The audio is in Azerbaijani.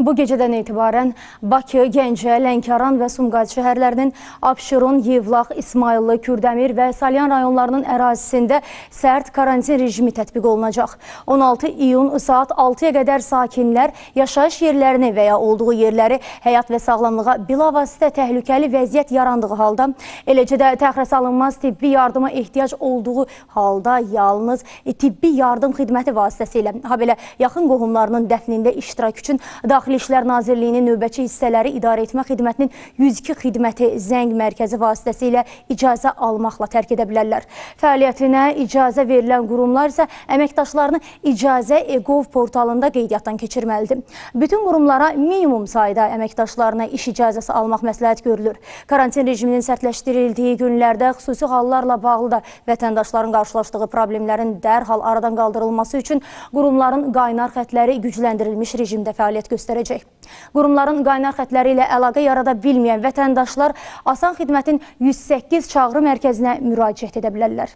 Bu gecədən etibarən Bakı, Gəncə, Lənkəran və Sumqayıt şəhərlərinin Abşeron, Yevlax, İsmayıllı, Kürdəmir və Salyan rayonlarının ərazisində sərt karantin rejimi tətbiq olunacaq. 16 iyun saat 6-ya qədər sakinlər yaşayış yerlərini və ya olduğu yerləri həyat və sağlamlığa bilavasitə təhlükəli vəziyyət yarandığı halda, eləcə də təxirə salınmaz tibbi yardıma ehtiyac olduğu halda yalnız tibbi yardım xidməti vasitəsilə, ha belə yaxın qohumlarının dəfnində iştirak üçün daxil Daxili İşlər Nazirliyinin növbəçi hissələri idarə etmə xidmətinin 102 xidməti zəng mərkəzi vasitəsilə icazə almaqla tərk edə bilərlər. Fəaliyyətinə icazə verilən qurumlar isə əməkdaşlarını icazə EGOV portalında qeydiyyatdan keçirməlidir. Bütün qurumlara minimum sayda əməkdaşlarına iş icazəsi almaq məsləhət görülür. Karantin rejiminin sərtləşdirildiyi günlərdə xüsusi hallarla bağlı da vətəndaşların qarşılaşdığı problemlərin dərhal aradan qaldırılması üçün qurumların qaynar xətləri gücləndirilmiş rejimdə fəaliyyət göstərəcək göstərəcək. Qurumların qaynar xətləri ilə əlaqə yarada bilməyən vətəndaşlar Asan Xidmətin 108 çağrı mərkəzinə müraciət edə bilərlər.